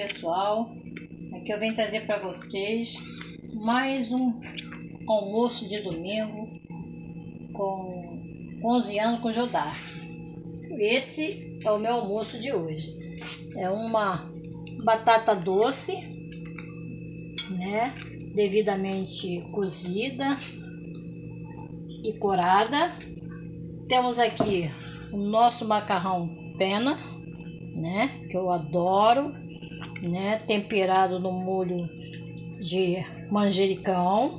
pessoal, aqui eu venho trazer para vocês mais um almoço de domingo com cozinhando com Jodar. Esse é o meu almoço de hoje. É uma batata doce, né, devidamente cozida e corada. Temos aqui o nosso macarrão pena, né? Que eu adoro, né? Temperado no molho de manjericão.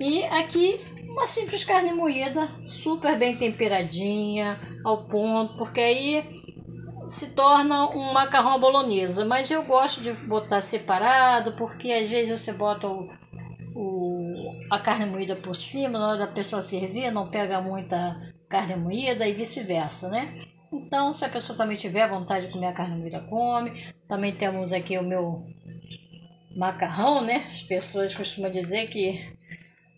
E aqui uma simples carne moída, super bem temperadinha, ao ponto, porque aí se torna um macarrão bolonhesa. Mas eu gosto de botar separado, porque às vezes você bota o, o, a carne moída por cima, na hora da pessoa servir, não pega muita carne moída e vice-versa, né? Então, se a pessoa também tiver vontade de comer a carne moída, come. Também temos aqui o meu macarrão, né? As pessoas costumam dizer que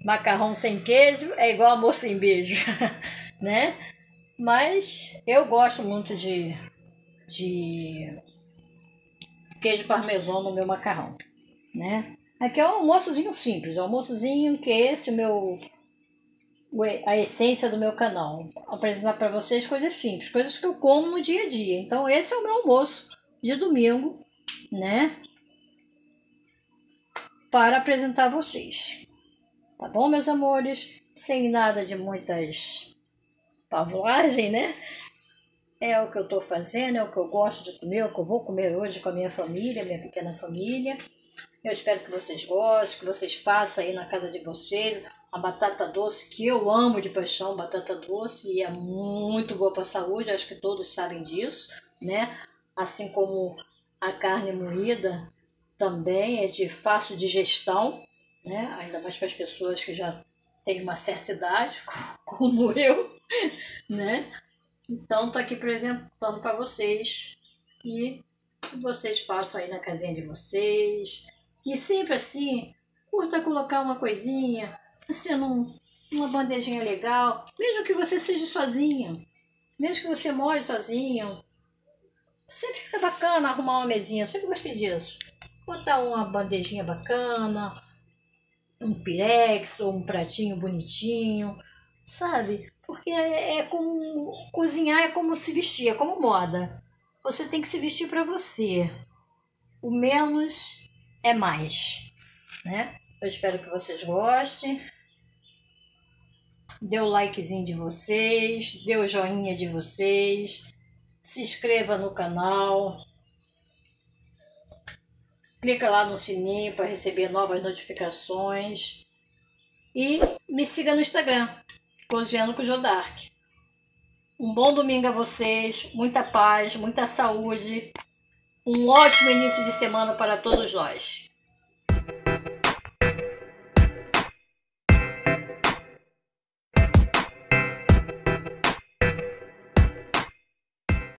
macarrão sem queijo é igual amor sem beijo, né? Mas eu gosto muito de, de queijo parmesão no meu macarrão, né? Aqui é um almoçozinho simples, um almoçozinho que esse meu a essência do meu canal. Apresentar para vocês coisas simples, coisas que eu como no dia a dia. Então, esse é o meu almoço de domingo, né? Para apresentar a vocês. Tá bom, meus amores? Sem nada de muitas pavlagem, né? É o que eu estou fazendo, é o que eu gosto de comer, é o que eu vou comer hoje com a minha família, minha pequena família. Eu espero que vocês gostem, que vocês façam aí na casa de vocês a batata doce, que eu amo de paixão, batata doce, e é muito boa para a saúde, acho que todos sabem disso, né? Assim como a carne moída também é de fácil digestão, né? Ainda mais para as pessoas que já têm uma certa idade, como eu, né? Então, tô aqui apresentando para vocês e vocês passam aí na casinha de vocês. E sempre assim, curta colocar uma coisinha, assim, num, numa bandejinha legal, mesmo que você seja sozinha, mesmo que você more sozinho, sempre fica bacana arrumar uma mesinha, sempre gostei disso. Botar uma bandejinha bacana, um pirex ou um pratinho bonitinho, sabe? Porque é, é como cozinhar é como se vestir, é como moda. Você tem que se vestir para você. O menos é mais, né? Eu espero que vocês gostem dê o likezinho de vocês, dê o joinha de vocês, se inscreva no canal, clica lá no sininho para receber novas notificações e me siga no Instagram, Cozinhando com Jodark. Um bom domingo a vocês, muita paz, muita saúde, um ótimo início de semana para todos nós.